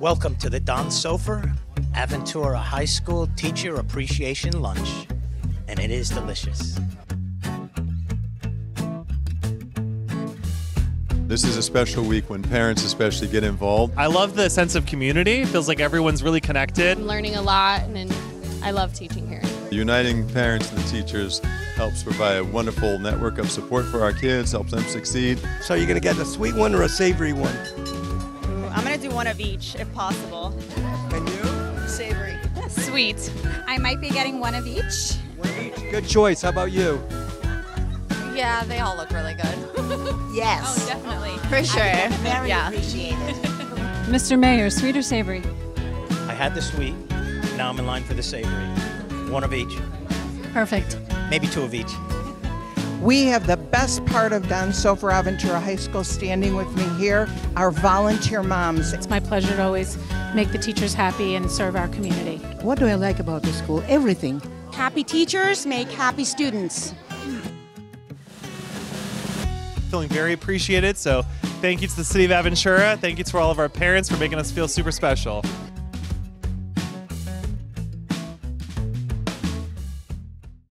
Welcome to the Don Soffer Aventura High School Teacher Appreciation Lunch, and it is delicious. This is a special week when parents especially get involved. I love the sense of community. It feels like everyone's really connected. I'm learning a lot, and, and I love teaching here. Uniting parents and teachers helps provide a wonderful network of support for our kids, helps them succeed. So you're going to get a sweet one or a savory one? I'm going to do one of each if possible. And you? Savory. Sweet. I might be getting one of each. One of each. Good choice. How about you? Yeah, they all look really good. Yes. Oh, definitely. For sure. Very yeah. appreciated. Mr. Mayor, sweet or savory? I had the sweet, now I'm in line for the savory. One of each, Perfect. maybe two of each. We have the best part of Don Soffer Aventura High School standing with me here, our volunteer moms. It's my pleasure to always make the teachers happy and serve our community. What do I like about the school? Everything. Happy teachers make happy students. Feeling very appreciated. So thank you to the City of Aventura. Thank you to all of our parents for making us feel super special.